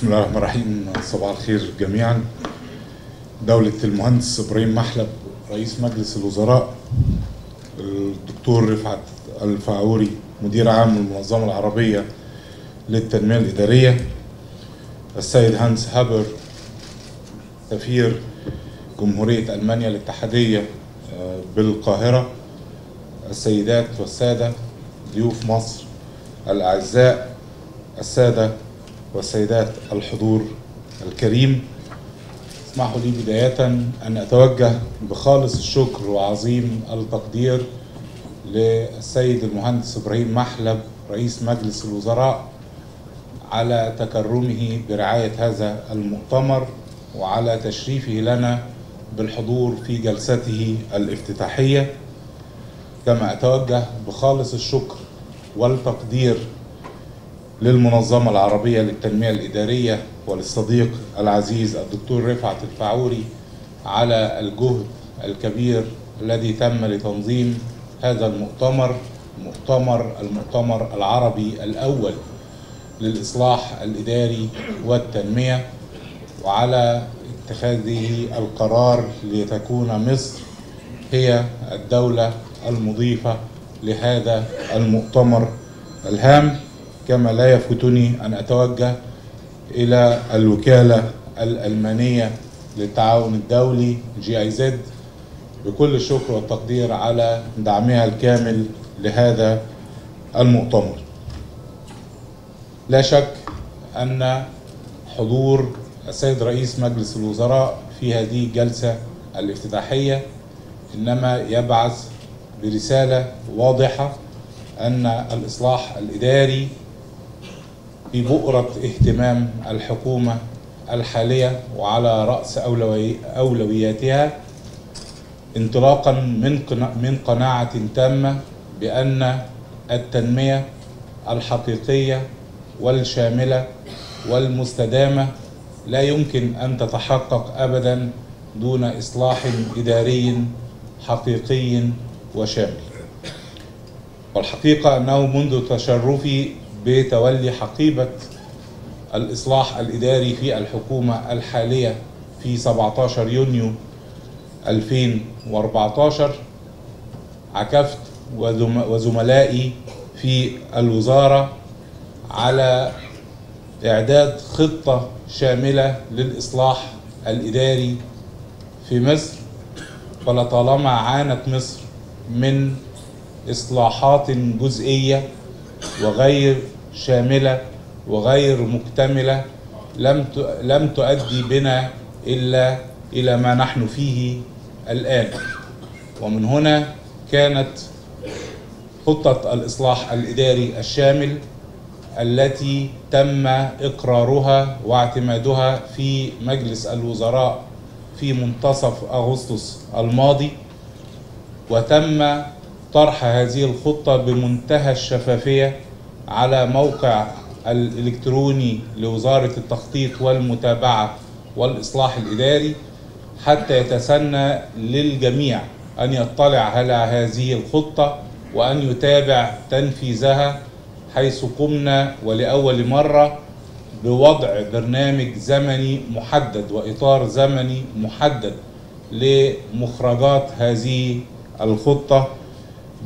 بسم الله الرحمن الرحيم. صباح الخير جميعا. دولة المهندس إبراهيم محلب رئيس مجلس الوزراء. الدكتور رفعت الفاعوري مدير عام المنظمة العربية للتنمية الإدارية. السيد هانس هابر سفير جمهورية ألمانيا الاتحادية بالقاهرة. السيدات والسادة ضيوف مصر الأعزاء السادة والسيدات الحضور الكريم اسمحوا لي بداية أن أتوجه بخالص الشكر وعظيم التقدير للسيد المهندس إبراهيم محلب رئيس مجلس الوزراء على تكرمه برعاية هذا المؤتمر وعلى تشريفه لنا بالحضور في جلسته الافتتاحية. كما أتوجه بخالص الشكر والتقدير للمنظمة العربية للتنمية الإدارية وللصديق العزيز الدكتور رفعت الفاعوري على الجهد الكبير الذي تم لتنظيم هذا المؤتمر مؤتمر المؤتمر العربي الأول للإصلاح الإداري والتنمية وعلى اتخاذه القرار لتكون مصر هي الدولة المضيفة لهذا المؤتمر الهام. كما لا يفوتني أن أتوجه إلى الوكالة الألمانية للتعاون الدولي جي اي زد بكل الشكر والتقدير على دعمها الكامل لهذا المؤتمر. لا شك أن حضور السيد رئيس مجلس الوزراء في هذه الجلسة الافتتاحية إنما يبعث برسالة واضحة أن الإصلاح الإداري في بؤرة اهتمام الحكومة الحالية وعلى رأس أولوي أولوياتها انطلاقا من من قناعة تامة بأن التنمية الحقيقية والشاملة والمستدامة لا يمكن أن تتحقق أبدا دون إصلاح إداري حقيقي وشامل. والحقيقة أنه منذ تشرفي بتولي حقيبة الإصلاح الإداري في الحكومة الحالية في 17 يونيو 2014 عكفت وزملائي في الوزارة على إعداد خطة شاملة للإصلاح الإداري في مصر. فلطالما عانت مصر من إصلاحات جزئية وغير شاملة وغير مكتملة لم تؤدي بنا إلا إلى ما نحن فيه الآن. ومن هنا كانت خطة الإصلاح الإداري الشامل التي تم إقرارها واعتمادها في مجلس الوزراء في منتصف أغسطس الماضي وتم طرح هذه الخطة بمنتهى الشفافية على موقع الإلكتروني لوزارة التخطيط والمتابعة والإصلاح الإداري حتى يتسنى للجميع أن يطلع على هذه الخطة وأن يتابع تنفيذها حيث قمنا ولأول مرة بوضع برنامج زمني محدد وإطار زمني محدد لمخرجات هذه الخطة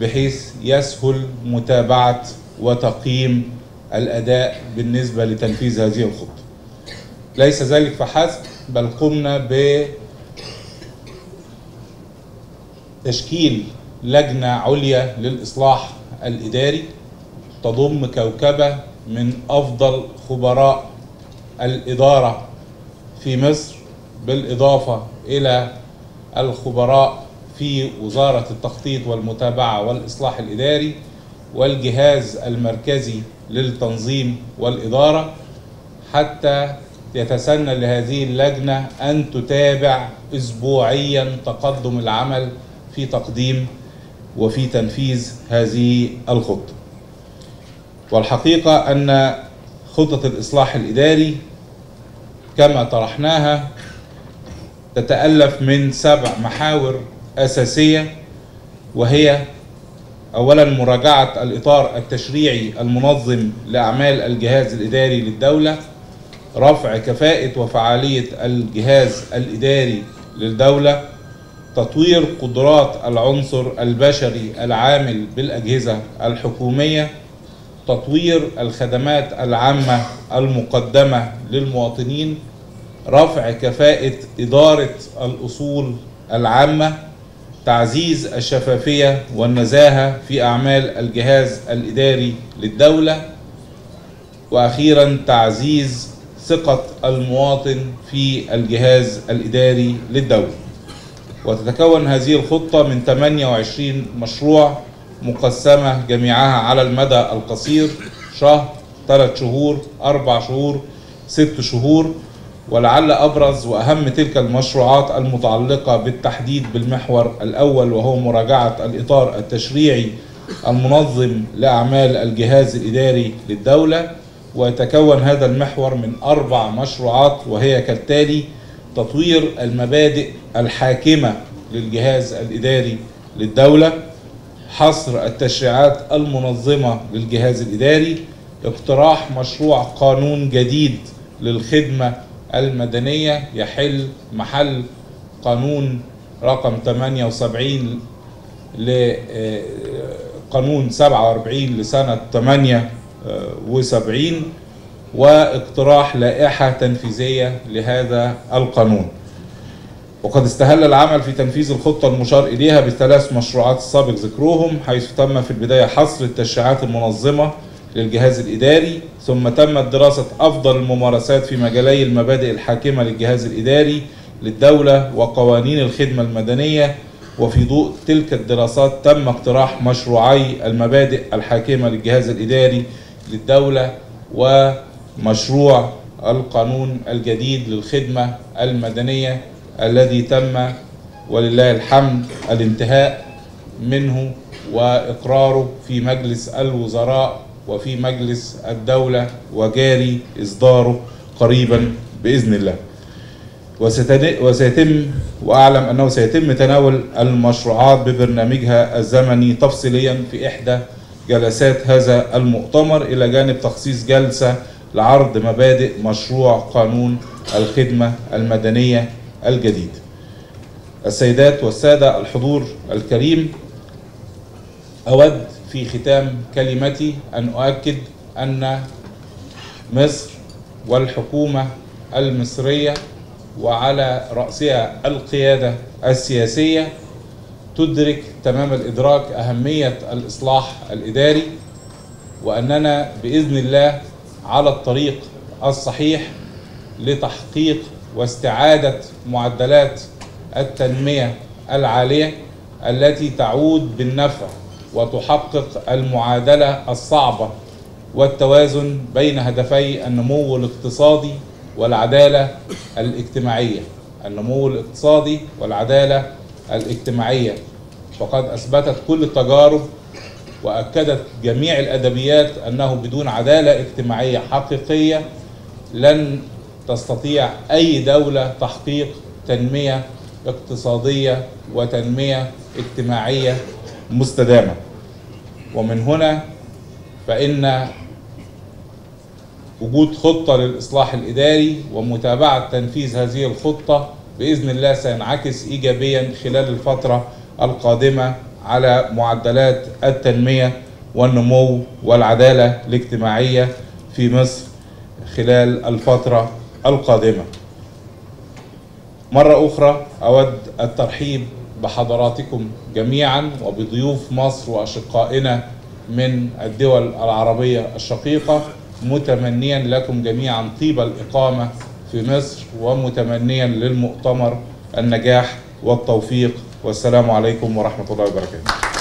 بحيث يسهل متابعة وتقييم الأداء بالنسبة لتنفيذ هذه الخطة. ليس ذلك فحسب بل قمنا بتشكيل لجنة عليا للإصلاح الإداري تضم كوكبة من أفضل خبراء الإدارة في مصر بالإضافة إلى الخبراء في وزارة التخطيط والمتابعة والإصلاح الإداري والجهاز المركزي للتنظيم والإدارة حتى يتسنى لهذه اللجنة أن تتابع أسبوعيا تقدم العمل في تقديم وفي تنفيذ هذه الخطة. والحقيقة أن خطة الإصلاح الإداري كما طرحناها تتألف من سبع محاور أساسية وهي أولا مراجعة الإطار التشريعي المنظم لأعمال الجهاز الإداري للدولة رفع كفاءة وفعالية الجهاز الإداري للدولة تطوير قدرات العنصر البشري العامل بالأجهزة الحكومية تطوير الخدمات العامة المقدمة للمواطنين رفع كفاءة إدارة الأصول العامة تعزيز الشفافية والنزاهة في أعمال الجهاز الإداري للدولة. وأخيرا تعزيز ثقة المواطن في الجهاز الإداري للدولة. وتتكون هذه الخطة من 28 مشروع مقسمة جميعها على المدى القصير شهر ثلاث شهور أربع شهور ست شهور. ولعل أبرز وأهم تلك المشروعات المتعلقة بالتحديد بالمحور الأول وهو مراجعة الإطار التشريعي المنظم لأعمال الجهاز الإداري للدولة. ويتكون هذا المحور من أربع مشروعات وهي كالتالي تطوير المبادئ الحاكمة للجهاز الإداري للدولة حصر التشريعات المنظمة للجهاز الإداري اقتراح مشروع قانون جديد للخدمة المدنية يحل محل قانون رقم 78 لقانون 47 لسنة 78 واقتراح لائحة تنفيذية لهذا القانون. وقد استهل العمل في تنفيذ الخطة المشار إليها بثلاث مشروعات السابق ذكرهم حيث تم في البداية حصر التشريعات المنظمة للجهاز الإداري ثم تمت دراسة أفضل الممارسات في مجالي المبادئ الحاكمة للجهاز الإداري للدولة وقوانين الخدمة المدنية. وفي ضوء تلك الدراسات تم اقتراح مشروعي المبادئ الحاكمة للجهاز الإداري للدولة ومشروع القانون الجديد للخدمة المدنية الذي تم ولله الحمد الانتهاء منه وإقراره في مجلس الوزراء وفي مجلس الدولة وجاري إصداره قريبا بإذن الله. وسيتم وأعلم أنه سيتم تناول المشروعات ببرنامجها الزمني تفصيليا في إحدى جلسات هذا المؤتمر إلى جانب تخصيص جلسة لعرض مبادئ مشروع قانون الخدمة المدنية الجديد. السيدات والسادة الحضور الكريم أود في ختام كلمتي أن أؤكد أن مصر والحكومة المصرية وعلى رأسها القيادة السياسية تدرك تمام الإدراك أهمية الإصلاح الإداري وأننا بإذن الله على الطريق الصحيح لتحقيق واستعادة معدلات التنمية العالية التي تعود بالنفع وتحقق المعادلة الصعبة والتوازن بين هدفي النمو الاقتصادي والعدالة الاجتماعية. النمو الاقتصادي والعدالة الاجتماعية. وقد أثبتت كل التجارب وأكدت جميع الأدبيات أنه بدون عدالة اجتماعية حقيقية لن تستطيع أي دولة تحقيق تنمية اقتصادية وتنمية اجتماعية مستدامة. ومن هنا فإن وجود خطة للإصلاح الإداري ومتابعة تنفيذ هذه الخطة بإذن الله سينعكس إيجابيا خلال الفترة القادمة على معدلات التنمية والنمو والعدالة الاجتماعية في مصر خلال الفترة القادمة. مرة أخرى أود الترحيب بحضراتكم جميعا وبضيوف مصر وأشقائنا من الدول العربية الشقيقة متمنيا لكم جميعا طيب الإقامة في مصر ومتمنيا للمؤتمر النجاح والتوفيق. والسلام عليكم ورحمة الله وبركاته.